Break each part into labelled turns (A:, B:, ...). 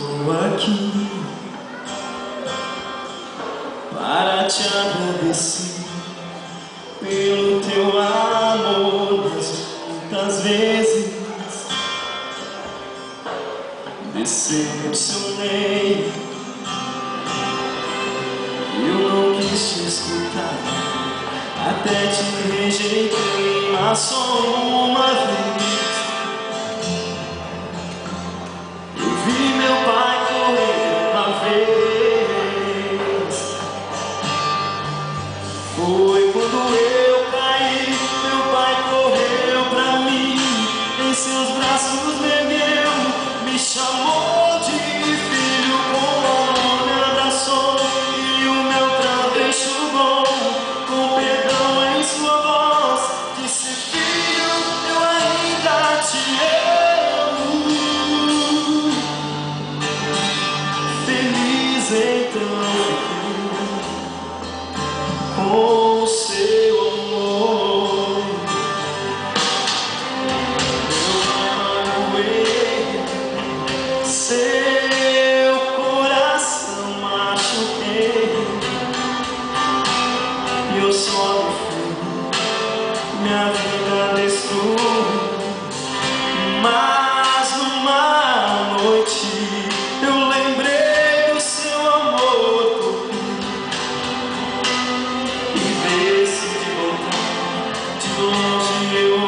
A: estou aqui para te agradecer pelo teu amor das vezes. Decepcionei eu não quis te escutar. Até te rejeitei mas só uma vez. Oh. E eu só me fumo, minha vida destruiu. Mas numa noite eu lembrei do seu amor E decidi voltar, de longe eu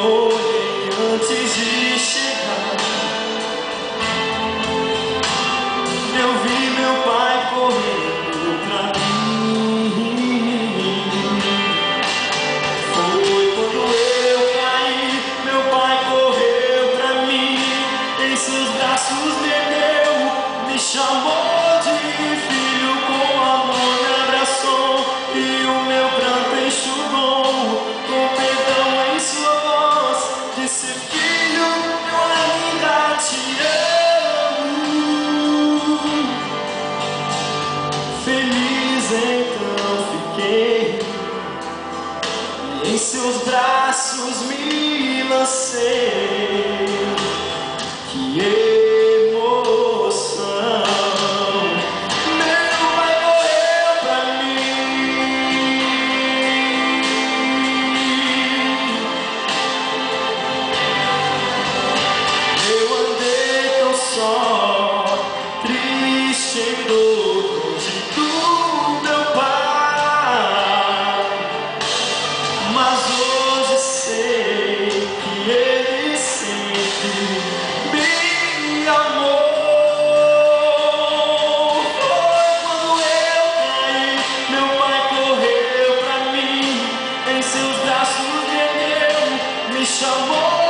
A: em seus braços me lancei. Que eu me chamou.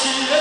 A: to